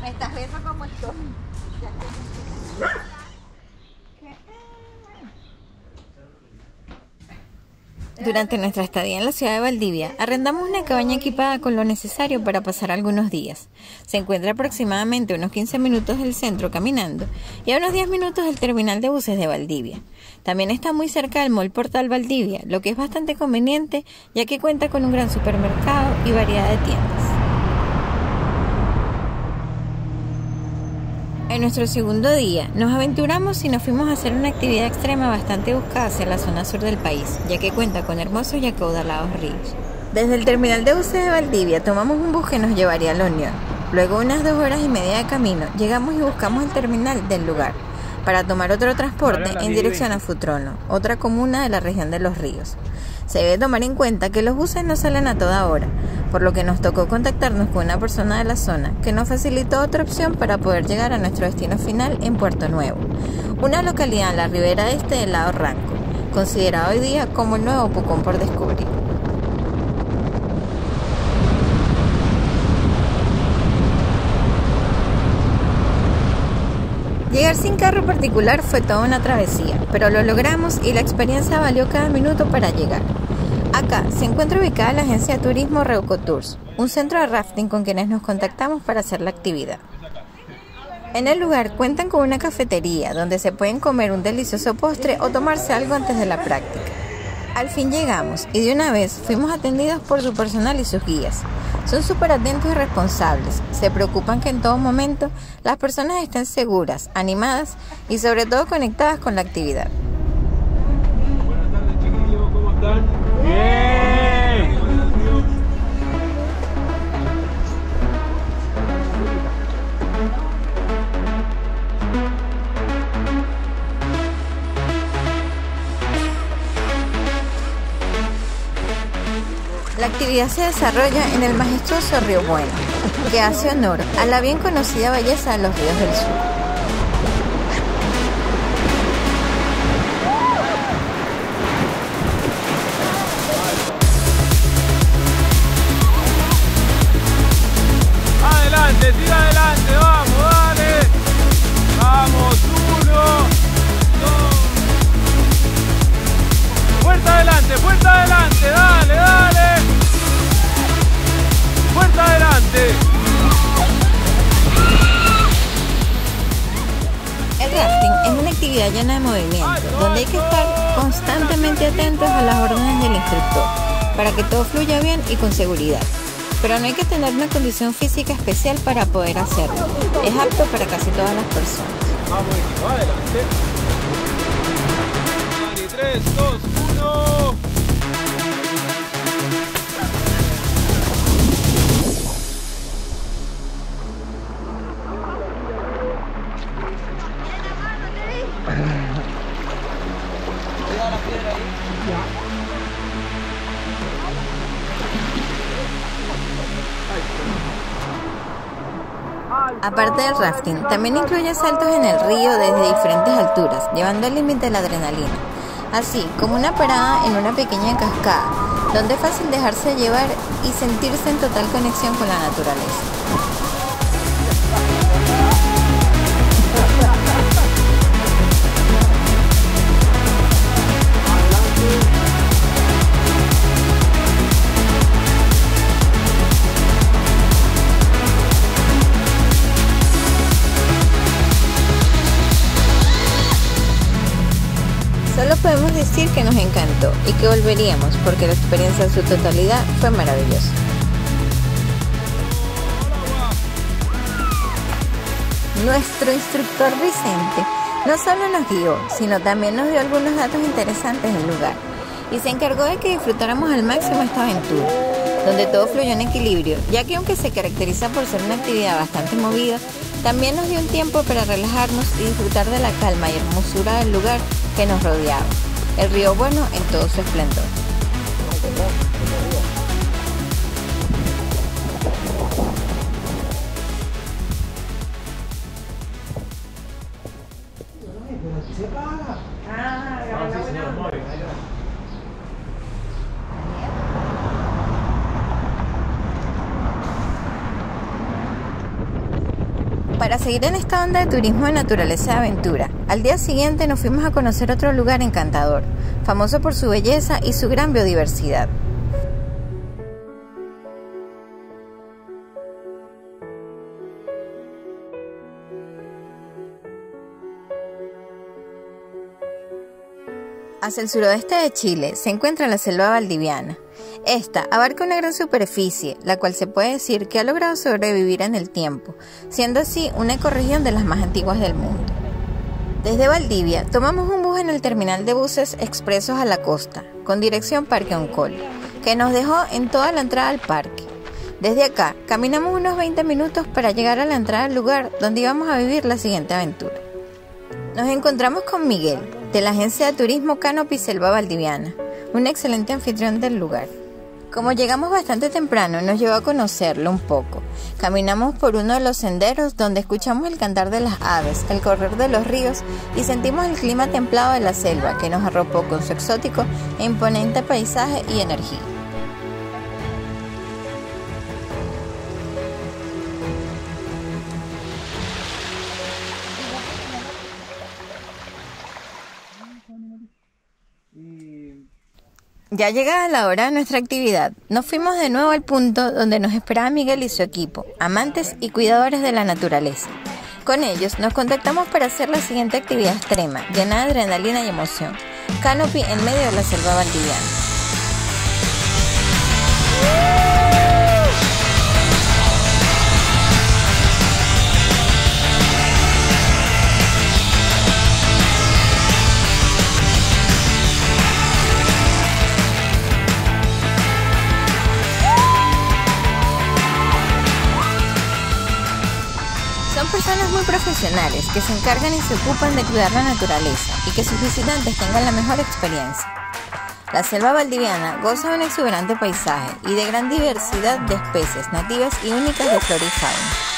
Me estás viendo como estoy. Durante nuestra estadía en la ciudad de Valdivia, arrendamos una cabaña equipada con lo necesario para pasar algunos días. Se encuentra aproximadamente unos 15 minutos del centro caminando y a unos 10 minutos del terminal de buses de Valdivia. También está muy cerca del Mall Portal Valdivia, lo que es bastante conveniente ya que cuenta con un gran supermercado y variedad de tiendas. En nuestro segundo día nos aventuramos y nos fuimos a hacer una actividad extrema bastante buscada hacia la zona sur del país, ya que cuenta con hermosos y acaudalados ríos. Desde el terminal de buses de Valdivia tomamos un bus que nos llevaría a La Unión. Luego unas dos horas y media de camino llegamos y buscamos el terminal del lugar para tomar otro transporte en dirección a Futrono, otra comuna de la región de los ríos. Se debe tomar en cuenta que los buses no salen a toda hora, por lo que nos tocó contactarnos con una persona de la zona que nos facilitó otra opción para poder llegar a nuestro destino final en Puerto Nuevo, una localidad en la ribera este del lado Ranco, considerado hoy día como el nuevo Pucón por descubrir. Llegar sin carro particular fue toda una travesía, pero lo logramos y la experiencia valió cada minuto para llegar. Acá se encuentra ubicada la agencia de turismo Reucotours, un centro de rafting con quienes nos contactamos para hacer la actividad. En el lugar cuentan con una cafetería donde se pueden comer un delicioso postre o tomarse algo antes de la práctica. Al fin llegamos y de una vez fuimos atendidos por su personal y sus guías. Son súper atentos y responsables. Se preocupan que en todo momento las personas estén seguras, animadas y sobre todo conectadas con la actividad. Buenas tardes chiquillos, ¿cómo están? Bien. La actividad se desarrolla en el majestuoso Río Bueno, que hace honor a la bien conocida belleza de los ríos del sur. Actividad llena de movimiento, donde hay que estar constantemente atentos a las órdenes del instructor, para que todo fluya bien y con seguridad. Pero no hay que tener una condición física especial para poder hacerlo. Es apto para casi todas las personas. Vamos, equipo, adelante. Dale, 3, 2, Aparte del rafting, también incluye saltos en el río desde diferentes alturas, llevando al límite la adrenalina, así como una parada en una pequeña cascada, donde es fácil dejarse llevar y sentirse en total conexión con la naturaleza. Que nos encantó y que volveríamos porque la experiencia en su totalidad fue maravillosa. Nuestro instructor Vicente no solo nos guió, sino también nos dio algunos datos interesantes del lugar y se encargó de que disfrutáramos al máximo esta aventura, donde todo fluyó en equilibrio, ya que aunque se caracteriza por ser una actividad bastante movida, también nos dio un tiempo para relajarnos y disfrutar de la calma y hermosura del lugar que nos rodeaba, el río Bueno en todo su esplendor. Para seguir en esta onda de turismo de naturaleza y aventura, al día siguiente nos fuimos a conocer otro lugar encantador, famoso por su belleza y su gran biodiversidad. Hacia el suroeste de Chile se encuentra la selva valdiviana. Esta abarca una gran superficie, la cual se puede decir que ha logrado sobrevivir en el tiempo, siendo así una ecorregión de las más antiguas del mundo. Desde Valdivia tomamos un bus en el terminal de buses expresos a la costa, con dirección Parque Oncol, que nos dejó en toda la entrada al parque. Desde acá caminamos unos 20 minutos para llegar a la entrada al lugar donde íbamos a vivir la siguiente aventura. Nos encontramos con Miguel, de la agencia de turismo Canopy Selva Valdiviana, un excelente anfitrión del lugar. Como llegamos bastante temprano, nos llevó a conocerlo un poco. Caminamos por uno de los senderos donde escuchamos el cantar de las aves, el correr de los ríos y sentimos el clima templado de la selva que nos arropó con su exótico e imponente paisaje y energía. Ya llegada la hora de nuestra actividad, nos fuimos de nuevo al punto donde nos esperaba Miguel y su equipo, amantes y cuidadores de la naturaleza. Con ellos nos contactamos para hacer la siguiente actividad extrema, llena de adrenalina y emoción, canopy en medio de la selva valdiviana. Personas muy profesionales que se encargan y se ocupan de cuidar la naturaleza y que sus visitantes tengan la mejor experiencia. La selva valdiviana goza de un exuberante paisaje y de gran diversidad de especies nativas y únicas de flora y fauna.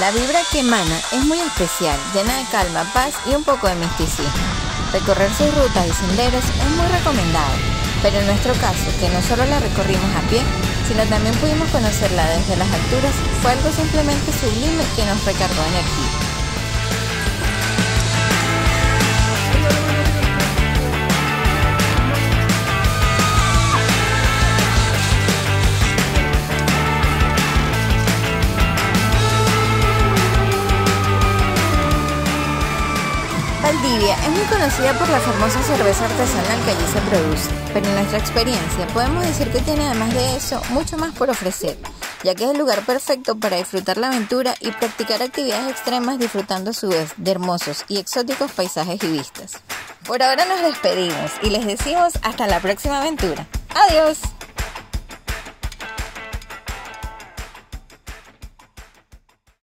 La vibra que emana es muy especial, llena de calma, paz y un poco de misticismo. Recorrer sus rutas y senderos es muy recomendado, pero en nuestro caso, que no solo la recorrimos a pie, sino también pudimos conocerla desde las alturas, fue algo simplemente sublime que nos recargó energía. Es muy conocida por la famosa cerveza artesanal que allí se produce, pero en nuestra experiencia podemos decir que tiene además de eso mucho más por ofrecer, ya que es el lugar perfecto para disfrutar la aventura y practicar actividades extremas disfrutando a su vez de hermosos y exóticos paisajes y vistas. Por ahora nos despedimos y les decimos hasta la próxima aventura. Adiós.